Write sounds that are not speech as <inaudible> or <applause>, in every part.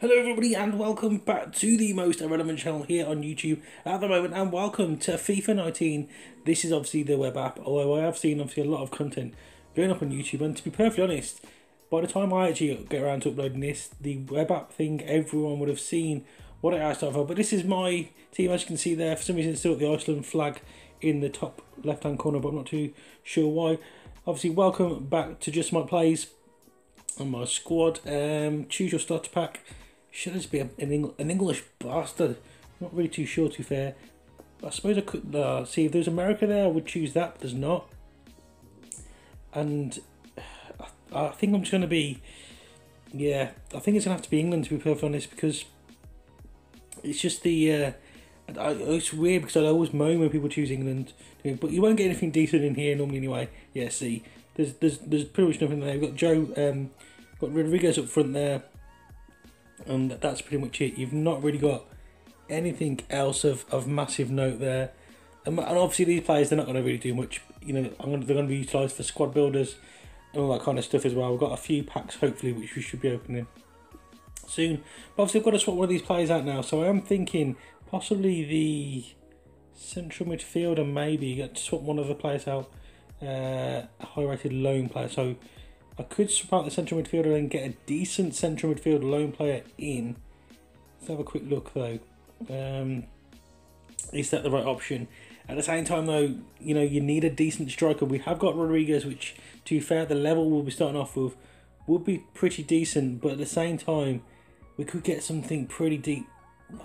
Hello everybody and welcome back to the most irrelevant channel here on YouTube at the moment and welcome to FIFA 19. This is obviously the web app, although I have seen obviously a lot of content going up on YouTube and to be perfectly honest, by the time I actually get around to uploading this, the web app thing, everyone would have seen what it has to offer. But this is my team, as you can see there, for some reason it's still got the Iceland flag in the top left hand corner, but I'm not too sure why. Obviously, welcome back to Just Mike Plays and my squad. Um, choose your starter pack should just be an, Eng- an English bastard. Not really too sure, to fair. I suppose I could uh, see if there's America there, I would choose that, but there's not. And <sighs> I, I think I'm just going to be, yeah, I think it's going to have to be England, to be perfectly honest, because it's just the, uh, I, it's weird because I always moan when people choose England, but you won't get anything decent in here normally anyway. Yeah, see, there's there's there's pretty much nothing there. We've got Joe, um, got Rodriguez up front there and that's pretty much it. You've not really got anything else of, of massive note there. And, and obviously, these players they're not going to really do much. You know, I'm gonna, they're going to be utilised for squad builders and all that kind of stuff as well. We've got a few packs hopefully which we should be opening soon. But obviously, I've got to swap one of these players out now. So I am thinking possibly the central midfielder, maybe get to swap one of the players out. Uh, a high rated loan player. So I could swap out the central midfielder and get a decent central midfield loan player in. Let's have a quick look though. Um, is that the right option? At the same time, though, you know you need a decent striker. We have got Rodriguez, which, to be fair, the level we'll be starting off with would be pretty decent. But at the same time, we could get something pretty deep.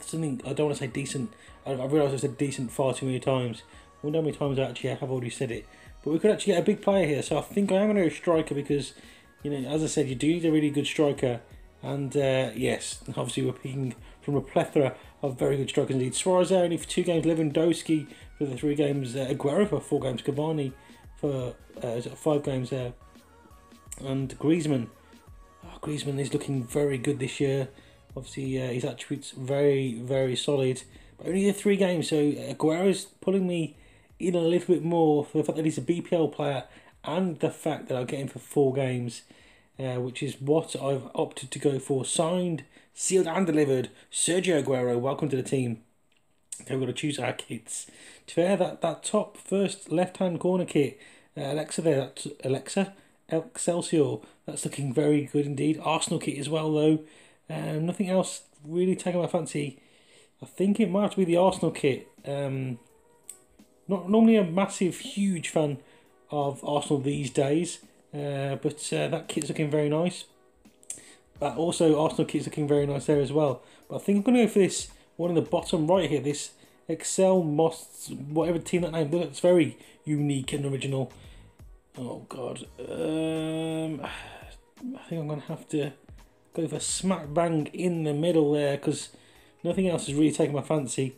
Something I don't want to say decent. I, I realise I said decent far too many times. I wonder how many times I actually I have already said it. But we could actually get a big player here. So I think I am going to go striker because, you know, as I said, you do need a really good striker. And uh, yes, <laughs> obviously we're picking from a plethora of very good strikers indeed. Suarez there only for two games, Lewandowski for the three games, uh, Aguero for four games, Cavani for uh, five games there. And Griezmann, oh, Griezmann is looking very good this year. Obviously, uh, his attributes very, very solid. But only the three games, so Aguero is pulling me in a little bit more for the fact that he's a BPL player and the fact that I'll get him for four games, uh, which is what I've opted to go for. Signed, sealed, and delivered. Sergio Aguero, welcome to the team. Okay, we've got to choose our kits. To fair, that, that top first left hand corner kit, uh, Alexa there, that's Alexa, Excelsior, that's looking very good indeed. Arsenal kit as well, though. Um, nothing else really taking my fancy. I think it might have to be the Arsenal kit. Um, not normally a massive, huge fan of Arsenal these days, uh, but uh, that kit's looking very nice. But also, Arsenal kit's looking very nice there as well. But I think I'm going to go for this one in the bottom right here. This Excel Moss, whatever team that name. That's very unique and original. Oh God, um, I think I'm going to have to go for smack bang in the middle there because nothing else is really taking my fancy.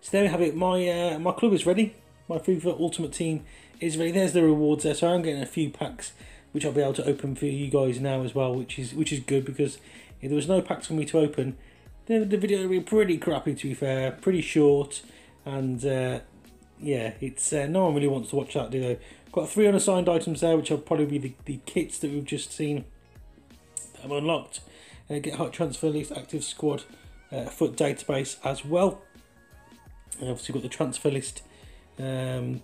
So there we have it. My uh, my club is ready. My FIFA Ultimate Team is ready. There's the rewards there. So I'm getting a few packs, which I'll be able to open for you guys now as well, which is which is good because if there was no packs for me to open, then the video would be pretty crappy. To be fair, pretty short, and uh, yeah, it's uh, no one really wants to watch that, do they? Got three unassigned items there, which will probably be the, the kits that we've just seen. I've unlocked. Uh, get hot transfer list, active squad, uh, FUT database as well. Obviously, got the transfer list, um,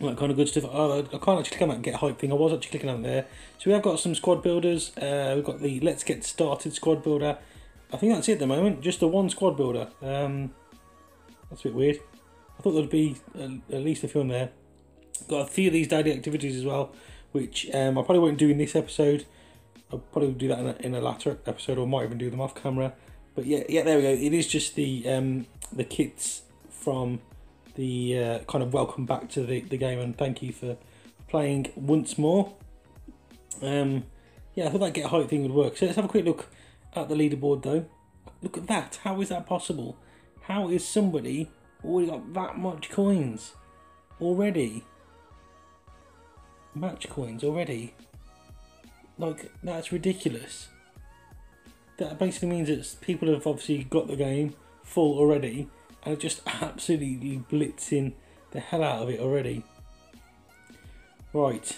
that kind of good stuff. Oh, I can't actually click on that get hype thing. I was actually clicking on there. So we have got some squad builders. Uh, we've got the Let's Get Started squad builder. I think that's it at the moment. Just the one squad builder. Um, that's a bit weird. I thought there'd be at least a few in there. Got a few of these daily activities as well, which um, I probably won't do in this episode. I'll probably do that in a, in a later episode, or might even do them off camera. But yeah, yeah, there we go. It is just the um, the kids from the uh, kind of welcome back to the, the game and thank you for playing once more. Um, yeah, I thought that get height thing would work. So let's have a quick look at the leaderboard though. Look at that. How is that possible? How is somebody already got that much coins already? Match coins already? Like, that's ridiculous that basically means that people have obviously got the game full already and just <laughs> absolutely blitzing the hell out of it already. Right,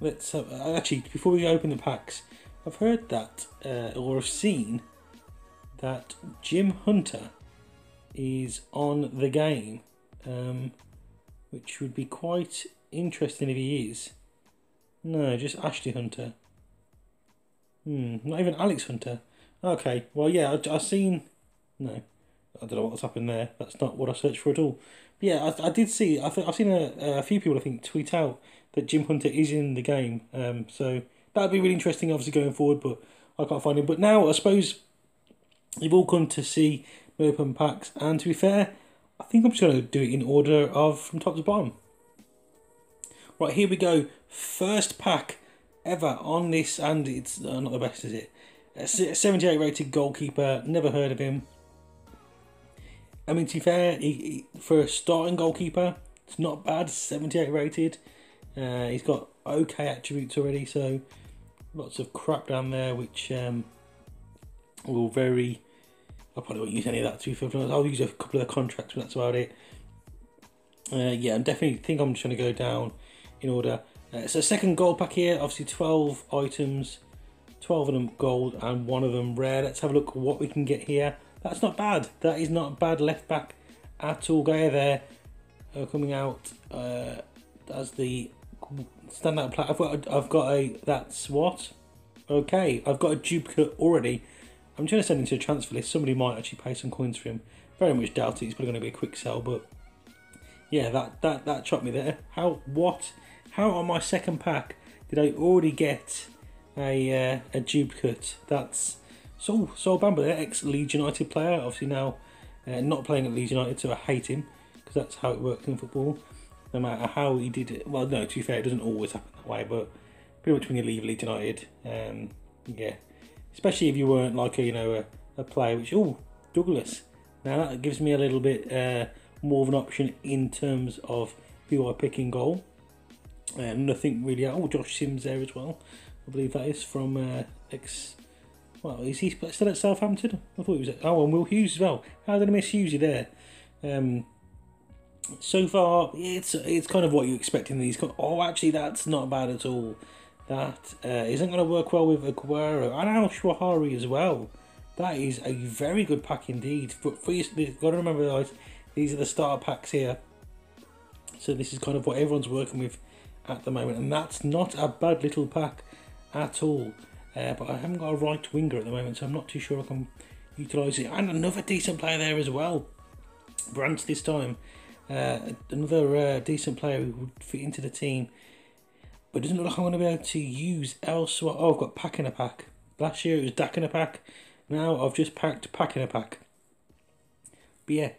let's have, actually before we open the packs, I've heard that, uh, or have seen that Kim Hunter is on the game, um, which would be quite interesting if he is. No, just Ashley Hunter. Hmm, not even Alex Hunter. Okay, well, yeah, I, I've seen. No, I don't know what's happened there. That's not what I searched for at all. But yeah, I, I did see. I th- I've seen a, a few people, I think, tweet out that Kim Hunter is in the game. Um, so that'd be really interesting, obviously, going forward, but I can't find him. But now, I suppose you've all come to see open packs, and to be fair, I think I'm just going to do it in order of from top to bottom. Right, here we go. First pack ever on this, and it's uh, not the best, is it? A 78 rated goalkeeper, never heard of him. I mean, to be fair, he, he, for a starting goalkeeper, it's not bad. 78 rated. Uh, he's got okay attributes already, so lots of crap down there, which um, will very. I probably won't use any of that to be fair. I'll use a couple of the contracts, but that's about it. Uh, yeah, I definitely think I'm just going to go down in order. Uh, so second gold pack here, obviously 12 items, 12 of them gold and one of them rare. Let's have a look what we can get here. That's not bad. That is not a bad left back at all. Guy there uh, coming out uh, as the standout player. I've got, a, I've got a, that's what? Okay, I've got a duplicate already. I'm trying to send him to a transfer list. Somebody might actually pay some coins for him. Very much doubt it. It's probably going to be a quick sell, but yeah, that that that chopped me there. How what? How on my second pack did I already get a uh, a duplicate? That's so so Bamba, ex Leeds United player. Obviously now uh, not playing at Leeds United, so I hate him because that's how it works in football. No matter how he did it, well, no, to be fair, it doesn't always happen that way. But pretty much when you leave Leeds United, um, yeah, especially if you weren't like a you know a, a player which oh Douglas. Now that gives me a little bit uh, more of an option in terms of who I pick in goal. Um, nothing really. Oh, Josh Sims there as well. I believe that is from uh, ex. Well, is he still at Southampton? I thought he was at. Oh, and Will Hughes as well. How did I miss Hughesy there? Um, so far, it's it's kind of what you expect in these. Oh, actually, that's not bad at all. That uh, not going to work well with Aguero and El Shaarawy as well. That is a very good pack indeed. But for you, have got to remember, guys, these are the starter packs here. So this is kind of what everyone's working with at the moment, and that's not a bad little pack at all. Uh, but I haven't got a right winger at the moment, so I'm not too sure I can utilise it. And another decent player there as well. Brandt this time. Uh, another uh, decent player who would fit into the team. But it doesn't look like I'm going to be able to use elsewhere. Oh, I've got pack in a pack. Last year it was Dak in a pack. Now I've just packed pack in a pack. But yeah,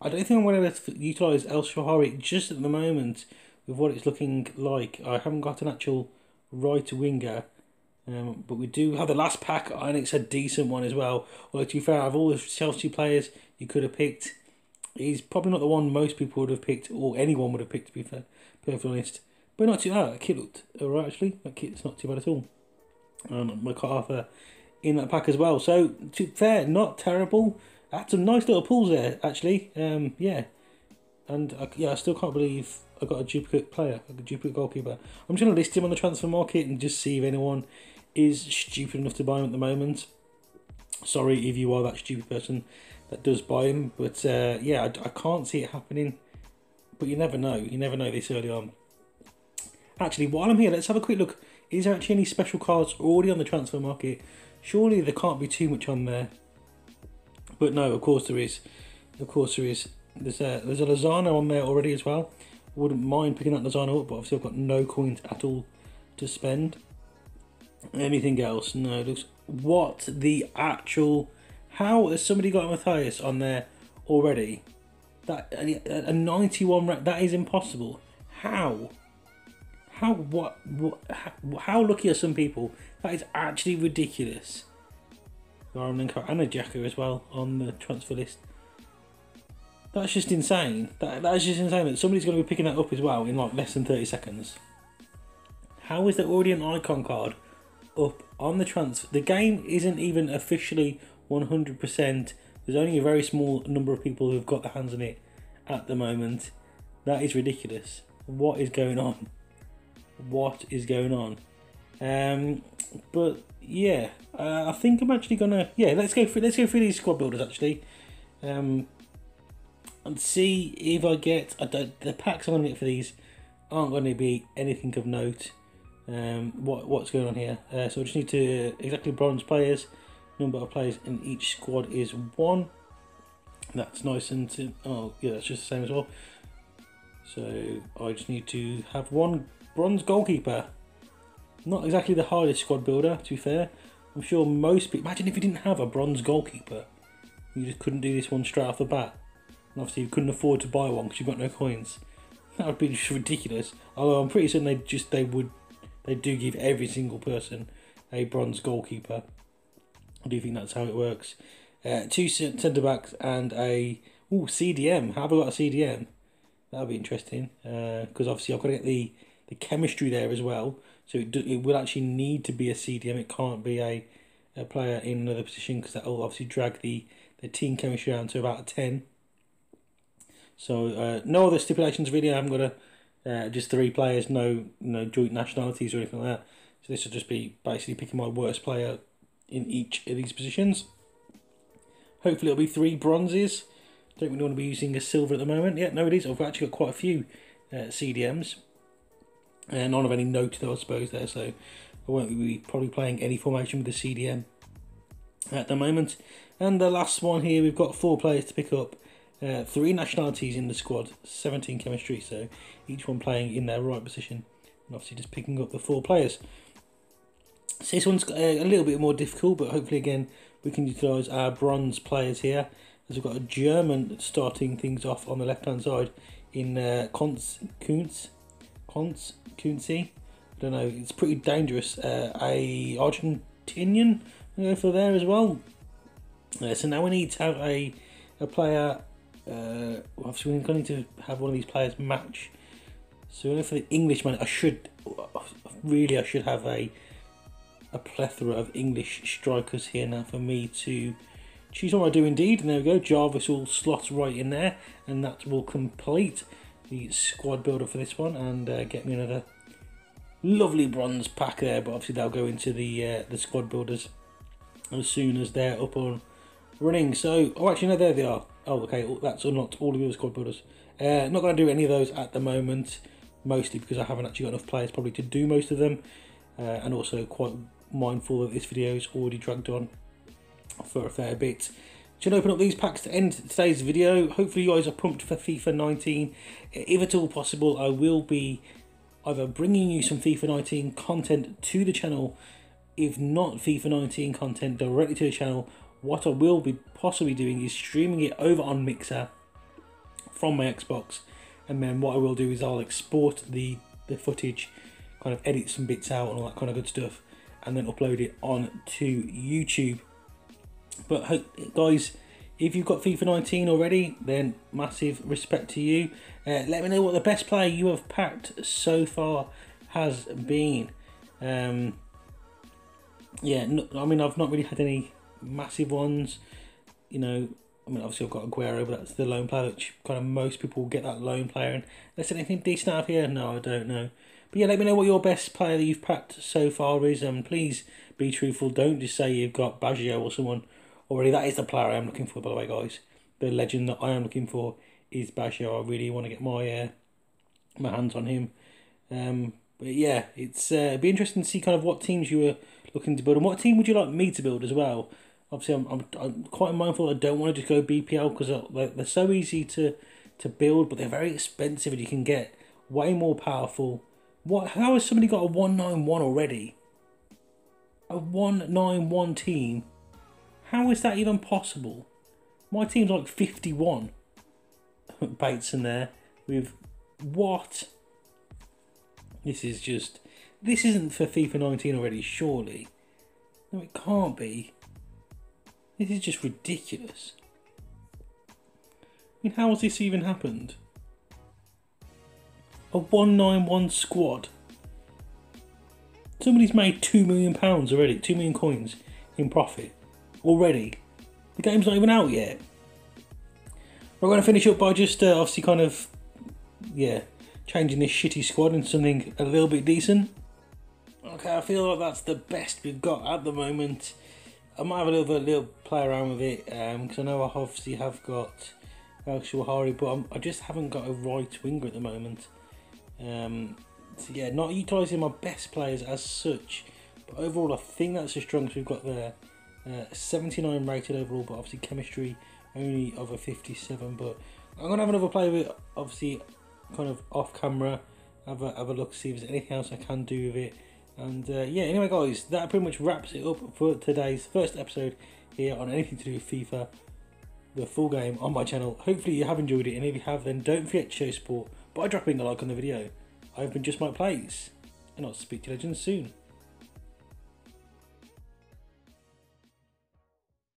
I don't think I'm going to be able to utilise El Shaarawy just at the moment with what it's looking like. I haven't got an actual right winger, um, but we do have the last pack, and it's a decent one as well. Although, to be fair, of all the Chelsea players you could have picked, he's probably not the one most people would have picked, or anyone would have picked, to be fair, perfectly honest. But not too bad. That kit looked alright, actually. That kit's not too bad at all. And McArthur in that pack as well. So, to be fair, not terrible. Had some nice little pulls there, actually. Um, yeah. And I, yeah, I still can't believe I got a duplicate player, a duplicate goalkeeper. I'm just going to list him on the transfer market and just see if anyone is stupid enough to buy him at the moment. Sorry if you are that stupid person that does buy him, but uh, yeah, I, I can't see it happening. But you never know. You never know this early on. Actually, while I'm here, let's have a quick look. Is there actually any special cards already on the transfer market? Surely there can't be too much on there. But no, of course there is. Of course there is. There's a, there's a Lozano on there already as well wouldn't mind picking that Lozano up, but obviously I've got no coins at all to spend. Anything else? No. Looks what the actual? How has somebody got a Matthäus on there already? That a, a ninety-one. That is impossible. How? How what? what how, how lucky are some people? That is actually ridiculous. Yarmolenko and a Jacker as well on the transfer list. That's just insane. That that's just insane that somebody's going to be picking that up as well in like less than thirty seconds. How is there already an icon card up on the transfer? The game isn't even officially one hundred percent. There's only a very small number of people who've got their hands on it at the moment. That is ridiculous. What is going on? What is going on? Um, but yeah, uh, I think I'm actually gonna yeah let's go through let's go through these squad builders actually, um, and see if I get I don't, the packs I'm gonna get for these aren't going to be anything of note. Um, what what's going on here? Uh, so I just need to exactly bronze players. Number of players in each squad is one. That's nice and oh yeah, that's just the same as well. So I just need to have one bronze goalkeeper. Not exactly the hardest squad builder, to be fair. I'm sure most people. Imagine if you didn't have a bronze goalkeeper, you just couldn't do this one straight off the bat. And obviously, you couldn't afford to buy one because you've got no coins. <laughs> That would be just ridiculous. Although I'm pretty certain they just they would they do give every single person a bronze goalkeeper. I do think that's how it works. Uh, two centre backs and a oh CDM. Have I got a CDM? That'll be interesting because uh, obviously I've got to get the the chemistry there as well. So it, do, it will actually need to be a CDM. It can't be a, a player in another position because that will obviously drag the, the team chemistry down to about a 10. So uh, no other stipulations really. I haven't got a uh, just three players, no no joint nationalities or anything like that. So this will just be basically picking my worst player in each of these positions. Hopefully it'll be three bronzes. Don't really want to be using a silver at the moment. Yeah, no it is. I've actually got quite a few uh, CDMs. And none of any note though I suppose there, so I won't be probably playing any formation with the CDM at the moment. And the last one here, we've got four players to pick up. Uh, three nationalities in the squad, 17 chemistry, so each one playing in their right position. And obviously just picking up the four players. So this one's a, little bit more difficult, but hopefully again we can utilise our bronze players here. As we've got a German starting things off on the left hand side in uh, Konz, Kuntz, Konz. I don't know, it's pretty dangerous. Uh, a Argentinian uh, for there as well. Uh, so now we need to have a, a player uh, obviously we're going to have one of these players match. So for the Englishman, I should really I should have a a plethora of English strikers here now for me to choose what I do indeed. And there we go, Jarvis will slot right in there, and that will complete the squad builder for this one and uh, get me another lovely bronze pack there. But obviously they'll go into the uh, the squad builders as soon as they're up on running. So oh, actually no, there they are. Oh, okay, that's unlocked all of your squad builders. Uh, not going to do any of those at the moment, mostly because I haven't actually got enough players probably to do most of them, uh, and also quite mindful that this video is already dragged on for a fair bit. Should open up these packs to end today's video. Hopefully you guys are pumped for FIFA 19. If at all possible, I will be either bringing you some FIFA 19 content to the channel, if not FIFA 19 content directly to the channel, what I will be possibly doing is streaming it over on Mixer from my Xbox, and then what I will do is I'll export the the footage, kind of edit some bits out and all that kind of good stuff, and then upload it on to YouTube. But guys, if you've got FIFA 19 already, then massive respect to you. Uh, let me know what the best player you have packed so far has been. Um, yeah, no, I mean I've not really had any massive ones. You know, I mean, obviously I've got Aguero, but that's the lone player, which kind of most people get that lone player. And there's anything decent out here? No, I don't know. But yeah, let me know what your best player that you've packed so far is, and please be truthful. Don't just say you've got Baggio or someone already. That is the player I am looking for, by the way, guys. The legend that I am looking for is Baggio. I really want to get my uh, my hands on him. Um, but yeah, it's uh, it'd be interesting to see kind of what teams you were looking to build, and what team would you like me to build as well obviously I'm, I'm, I'm quite mindful I don't want to just go BPL because they're, they're so easy to to build but they're very expensive and you can get way more powerful. What how has somebody got a 191 already? A 191 team? How is that even possible? My team's like 51 <laughs> Bates in there with what? This is just this isn't for FIFA 19 already surely? No it can't be this is just ridiculous. I mean, how has this even happened? A 191 squad. Somebody's made £2 million already, 2 million coins in profit already. The game's not even out yet. We're going to finish up by just uh, obviously kind of, yeah, changing this shitty squad into something a little bit decent. Okay, I feel like that's the best we've got at the moment. I might have a little, play around with it because I know I obviously have got El Shaarawy, but I'm, I just haven't got a right winger at the moment. Um, so yeah, not utilising my best players as such, but overall I think that's the strongest we've got there. Uh, 79 rated overall, but obviously chemistry only of a 57. But I'm gonna have another play with it, obviously kind of off camera. Have a have a look, see if there's anything else I can do with it. And uh, yeah, anyway, guys, that pretty much wraps it up for today's first episode here on anything to do with FIFA, the full game on my channel. Hopefully, you have enjoyed it, and if you have, then don't forget to show support by dropping a like on the video. I've been Just Mike Plays, and I'll speak to legends soon.